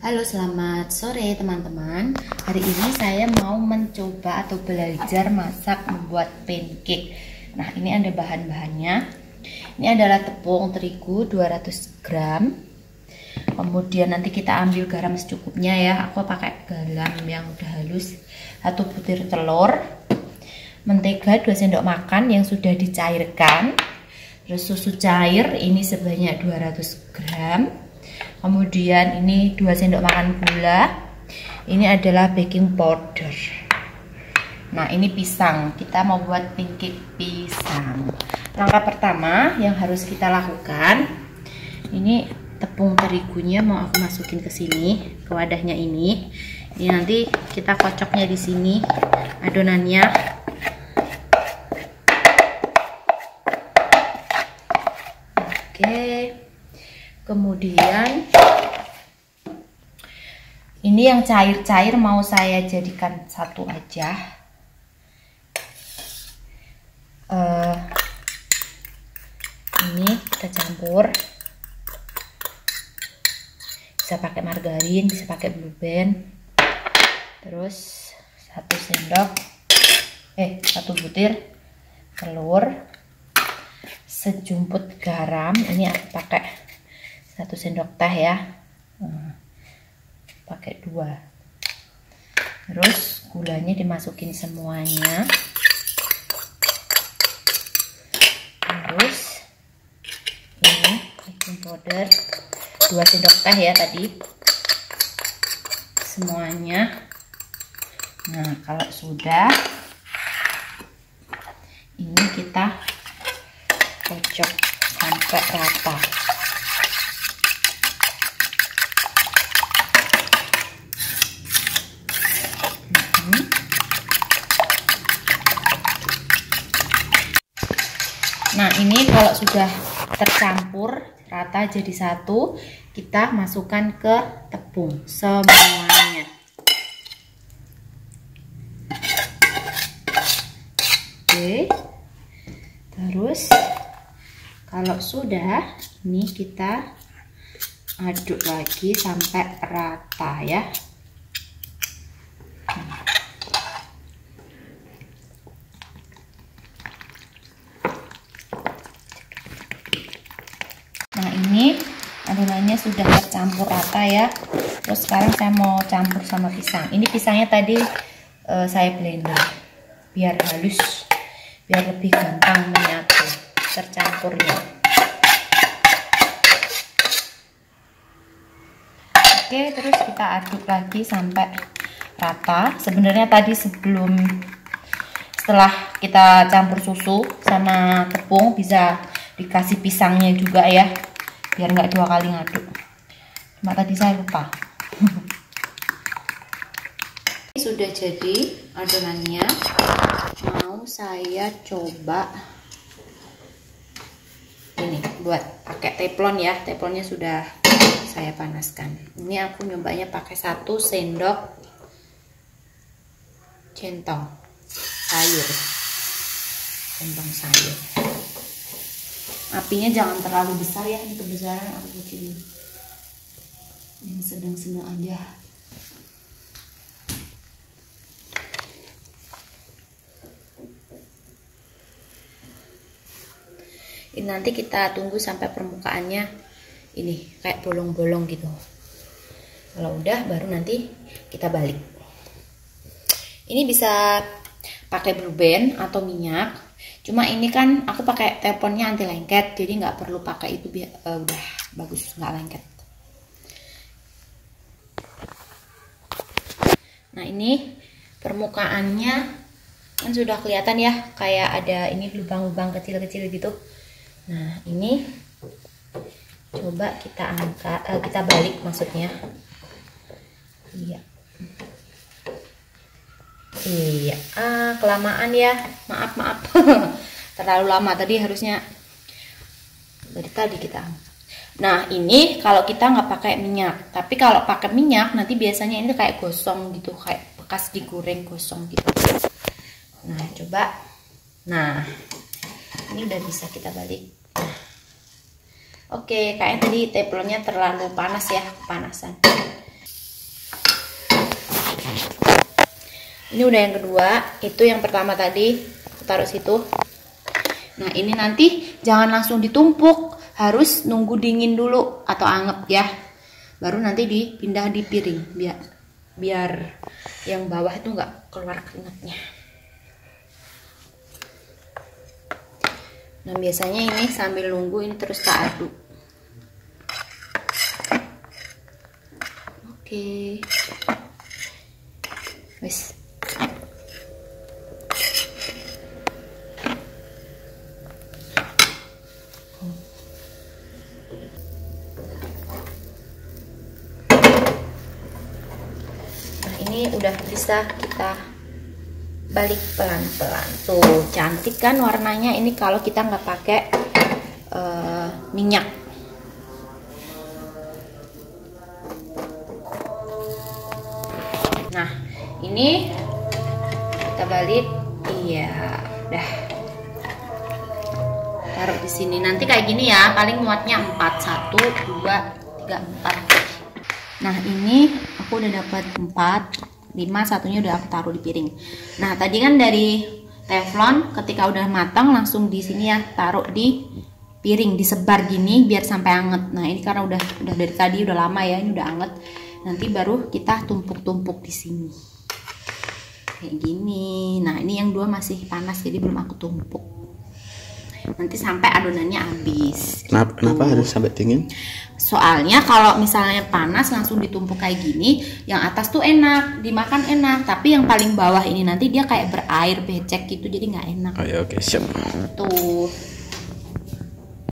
Halo selamat sore teman-teman. Hari ini saya mau mencoba atau belajar masak membuat pancake. Nah ini ada bahan-bahannya. Ini adalah tepung terigu 200 gram. Kemudian nanti kita ambil garam secukupnya ya. Aku pakai garam yang udah halus. Satu butir telur. Mentega 2 sendok makan yang sudah dicairkan. Terus susu cair ini sebanyak 200 gram kemudian ini 2 sendok makan gula. Ini adalah baking powder. Nah ini pisang. Kita mau buat pancake pisang. Langkah pertama yang harus kita lakukan ini tepung terigunya mau aku masukin ke sini ke wadahnya ini. Ini nanti kita kocoknya di sini adonannya. Oke. Kemudian ini yang cair-cair mau saya jadikan satu aja. Uh, ini kita campur. Bisa pakai margarin bisa pakai blue band. Terus satu sendok eh satu butir telur sejumput garam. Ini aku pakai satu sendok teh ya. Hmm, pakai dua. Terus gulanya dimasukin semuanya. Terus ini baking powder. Dua sendok teh ya tadi. Semuanya. Nah kalau sudah ini kita kocok sampai rata Nah ini kalau sudah tercampur rata jadi satu, kita masukkan ke tepung semuanya. Oke, terus kalau sudah, ini kita aduk lagi sampai rata ya. ini adonannya sudah tercampur rata ya. Terus sekarang saya mau campur sama pisang. Ini pisangnya tadi uh, saya blender biar halus biar lebih gampang menyatu tercampurnya. Oke terus kita aduk lagi sampai rata. Sebenarnya tadi sebelum setelah kita campur susu sama tepung bisa dikasih pisangnya juga ya biar nggak dua kali ngaduk. Cuma tadi saya lupa. Sudah jadi adonannya mau saya coba ini buat pakai teflon ya. Teflonnya sudah saya panaskan. Ini aku nyobanya pakai satu sendok centong sayur. Centong sayur apinya jangan terlalu besar ya ini kebesaran atau kecil. Yang sedang-sedang aja. Ini nanti kita tunggu sampai permukaannya ini kayak bolong-bolong gitu. Kalau udah baru nanti kita balik. Ini bisa pakai blue band atau minyak. Cuma ini kan aku pakai teleponnya anti lengket jadi nggak perlu pakai itu biar uh, udah bagus nggak lengket. Nah ini permukaannya kan sudah kelihatan ya kayak ada ini lubang-lubang kecil-kecil gitu. Nah ini coba kita angkat uh, kita balik maksudnya. Iya iya ah kelamaan ya. Maaf maaf. Terlalu lama tadi harusnya. Dari tadi kita. Nah ini kalau kita nggak pakai minyak. Tapi kalau pakai minyak nanti biasanya ini kayak gosong gitu. Kayak bekas digoreng gosong gitu. Nah coba. Nah ini udah bisa kita balik. Oke kayaknya tadi teflonnya terlalu panas ya kepanasan ini udah yang kedua. Itu yang pertama tadi. Taruh situ. Nah ini nanti jangan langsung ditumpuk. Harus nunggu dingin dulu atau anget ya. Baru nanti dipindah di piring. Biar biar yang bawah itu nggak keluar keringatnya. Nah biasanya ini sambil nunggu ini terus tak aduk. Oke. Okay. Udah bisa kita balik pelan-pelan. Tuh cantik kan warnanya? Ini kalau kita nggak pakai uh, minyak. Nah ini kita balik. Iya udah. Taruh di sini. Nanti kayak gini ya paling muatnya 4 1 2 3 4 nah ini aku udah dapat 4 5 satunya udah aku taruh di piring. Nah tadi kan dari teflon ketika udah matang langsung di sini ya taruh di piring disebar gini biar sampai anget. Nah ini karena udah udah dari tadi udah lama ya ini udah anget. Nanti baru kita tumpuk-tumpuk di sini. Kayak gini. Nah ini yang dua masih panas jadi belum aku tumpuk nanti sampai adonannya habis kenapa, gitu. kenapa harus sampai dingin Soalnya kalau misalnya panas langsung ditumpuk kayak gini, yang atas tuh enak, dimakan enak, tapi yang paling bawah ini nanti dia kayak berair becek gitu, jadi nggak enak. Oh ya oke okay, siap. Tuh.